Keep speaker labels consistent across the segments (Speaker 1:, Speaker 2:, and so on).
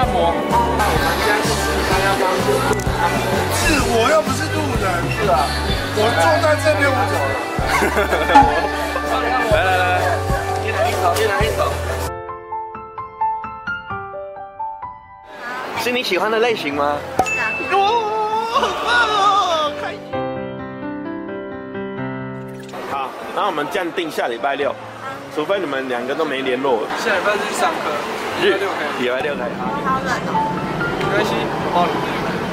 Speaker 1: 按摩。那我们家是他要帮按摩。
Speaker 2: 是我又不是路人，
Speaker 1: 是啊，
Speaker 2: 我坐在这边我走了。
Speaker 1: 来来来，一人一手，一人一手。是你喜欢的类型吗？哦，开心。好，那我们这样定下礼拜六，除非你们两个都没联络。
Speaker 3: 下礼拜日上课，
Speaker 1: 日
Speaker 3: 六可以，
Speaker 1: 礼拜六可以。
Speaker 4: 好冷哦。
Speaker 3: 没关系，我包你。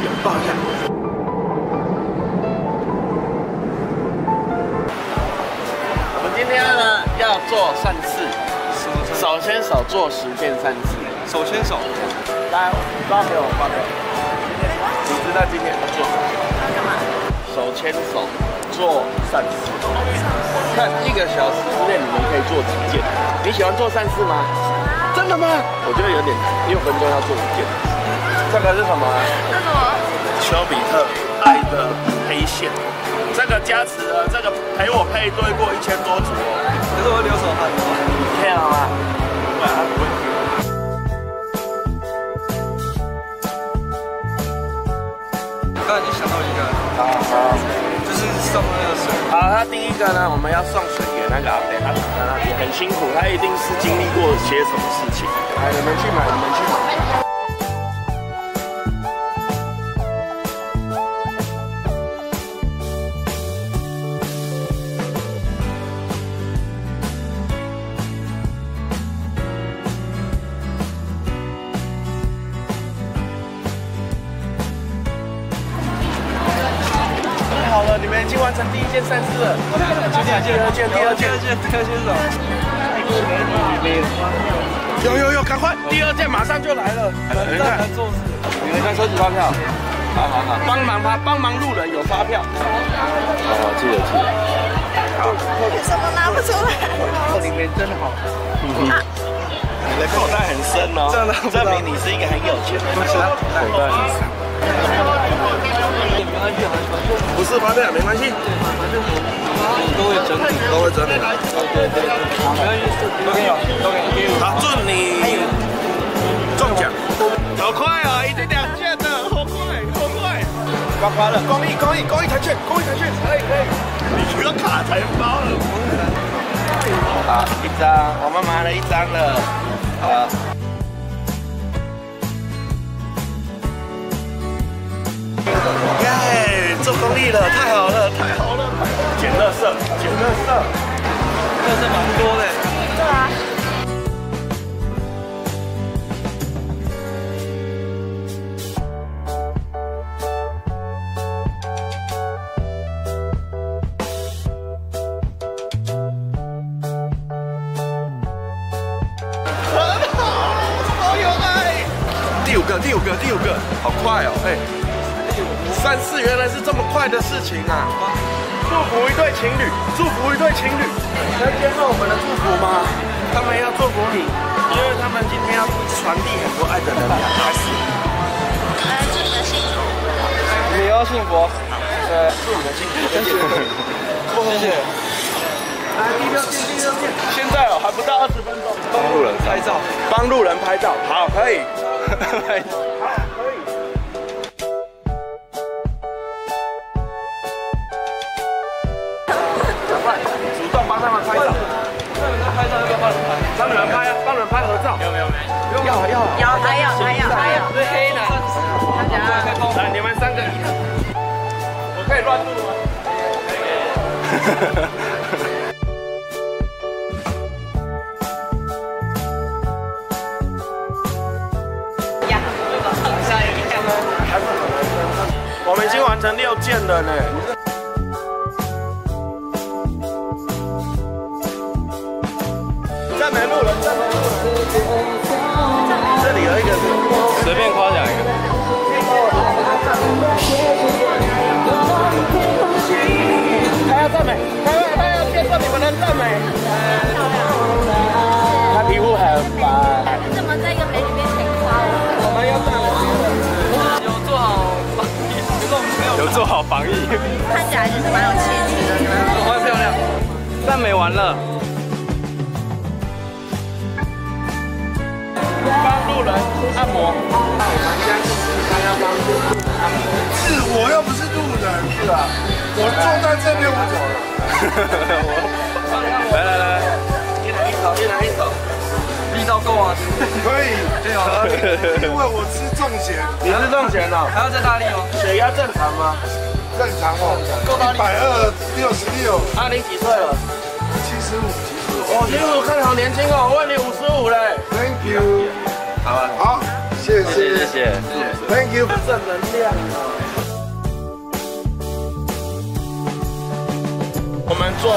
Speaker 1: 拥抱一下。我们今天呢要做善事，手牵手做十件善事。
Speaker 3: 手牵手，
Speaker 1: 来，发给我，发给我。你知道今天要做什么？手牵手做善事，看一个小时之内你们可以做几件？你喜欢做善事吗？真的吗？我觉得有点难，六分钟要做五件。这个是什么？
Speaker 4: 这什么？
Speaker 1: 丘比特爱的黑线，这个加持了，这个陪我配对过一千多组哦。
Speaker 3: 可是我会流手汗。
Speaker 1: 天啊！不然
Speaker 3: 这个
Speaker 1: 呢，我们要送水给那个阿伯，他在那里很辛苦，他一定是经历过些什么事情。来，你们去买，你们去买。已经完成第一件善事了。
Speaker 3: 今天
Speaker 1: 第二件，第二件，
Speaker 3: 第二件手，
Speaker 1: 有有有，赶快，第二件马上就来了。
Speaker 3: 很难做事。
Speaker 1: 你们在收集发票。好好好，帮忙他，帮忙路人有发票。好好，记得记得。好，
Speaker 4: 为什么拿不出来？
Speaker 3: 这里面真好。
Speaker 1: 你的口袋很深哦，证明你是一个很有钱的人。口袋很深。不是发票没关系，
Speaker 3: 都会整理，
Speaker 1: 都会整理。
Speaker 3: 对对对，没关系，都给你，都给你。
Speaker 1: 好，祝你中奖。好快。哦，已经两件了，好快，好快。刮刮乐，公益，公益，公益彩券，公益彩券，可以可以。你需要卡钱包了。好，一张，我们买了一张了。好。耶，做公益了，太好了，太好了！捡垃圾，捡垃圾，
Speaker 3: 这是蛮多的。
Speaker 4: 对啊。
Speaker 1: 很好，好有爱。第五个，第五个，第五个，好快哦！哎，三次原来是这么快的事情啊！祝福一对情侣，祝福一对情侣，能接受我们的祝福吗？他们要祝福你，因为他们今天要传递很多爱的能量。开始，
Speaker 4: 来祝你的幸福。
Speaker 3: 你要幸福。
Speaker 1: 呃，祝你的幸福，谢谢。
Speaker 3: 谢谢。
Speaker 1: 来，第六件，第六件。现在哦，还不到二十分钟。
Speaker 3: 帮路人拍照，
Speaker 1: 帮路人拍照，好，可以。好，可帮他们拍照。
Speaker 3: 那你们拍照要不要帮人拍？
Speaker 1: 帮你们拍啊，帮你们拍合照。
Speaker 3: 有没有没？
Speaker 1: 要要
Speaker 4: 有，还有，还有，还有。
Speaker 3: 对黑的，
Speaker 4: 大家。
Speaker 1: 来，你们三个一组。我可以乱录吗？我们已经完成六件了呢。赞美路人，赞美路人。这里有一个
Speaker 3: 随便夸奖一个。
Speaker 1: 他要赞美，他要他要接受你们的赞美。他皮肤很白。
Speaker 4: 你怎么在一个美女面前夸我？
Speaker 1: 我们要赞美。
Speaker 3: 有做好防疫，有做？
Speaker 5: 好防疫，
Speaker 4: 看起来就是蛮有气质的，你们。
Speaker 3: 蛮漂亮。
Speaker 5: 赞美完了，
Speaker 1: 帮路路人按摩。
Speaker 2: 是我又不是路人，是吧，我坐在这边我走了。
Speaker 1: 来来来，一人一手，一人一手。
Speaker 3: 力道够啊，
Speaker 2: 可以，
Speaker 3: 对啊，
Speaker 2: 因为我吃重咸，
Speaker 1: 你是中选哦？
Speaker 3: 还要再大力吗？
Speaker 1: 血压正常吗？
Speaker 2: 正常哦，一百二六十六，
Speaker 1: 啊，你几岁了？
Speaker 2: 七十五，七十五。
Speaker 1: 哦，其实我看好。年轻哦，我问你五十五嘞。
Speaker 2: Thank you，
Speaker 1: 好啊，
Speaker 2: 好，谢谢，
Speaker 3: 谢。
Speaker 2: Thank you。
Speaker 1: 正能量啊！我们做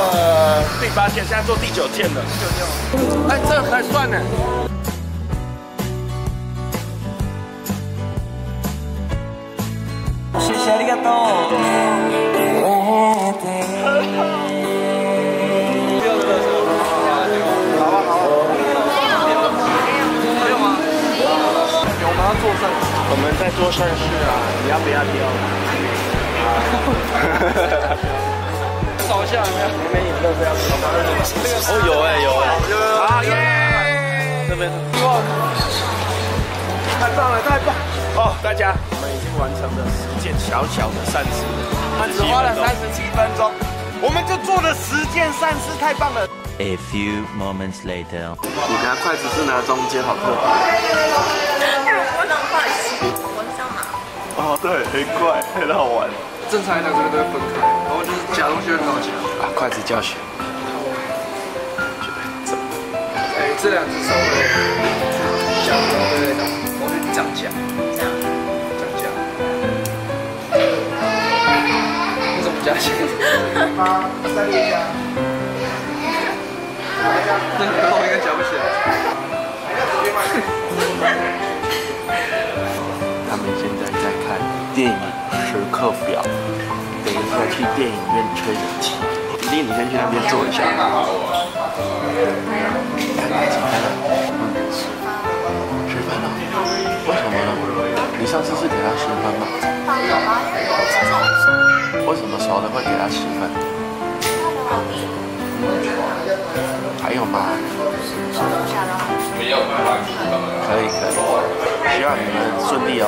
Speaker 1: 第八件，现在做第九件了。第九件，哎，这还算呢。
Speaker 3: 谢谢ありがとう。
Speaker 1: 们在做善事啊！你要不要丢？
Speaker 3: 扫一下有没有？
Speaker 1: 你们有乐不要丢？
Speaker 3: 哦，有哎有哎。
Speaker 1: 好耶！
Speaker 3: 这边
Speaker 1: 太棒了，太棒！哦，大家，我们已经完成了十件小小的善事，只花了三十七分钟，我们就做了十件善事，太棒了
Speaker 5: ！A few moments later.
Speaker 1: 你拿筷子是拿中间，好特别。
Speaker 4: 我能放心，我是这样拿。
Speaker 1: 哦，对，很怪，很好玩。
Speaker 3: 正常来讲这个都会分开，然后就是假东西会搞起来。
Speaker 1: 啊，筷子教学。
Speaker 3: 哎，这两只稍微夹对对对，我就这样夹，
Speaker 4: 这样。
Speaker 3: 这样夹。为什么夹起来？
Speaker 2: 再练一下。
Speaker 3: 那个我应该夹不起来。
Speaker 1: 他们现在在看电影时刻表，等一下去电影院吹冷气。迪迪，你先去那边坐一下。嗯，十分了。为什么呢？你上次是给他十分吗？为什么熟的会给他十分？还有吗？可以可以，希望你们顺利哦。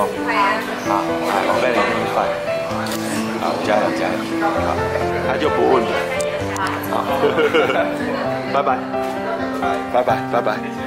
Speaker 1: 好，来，我带你跟你饭。好，加油加油。好，他就不问了。好，拜拜，拜拜拜拜。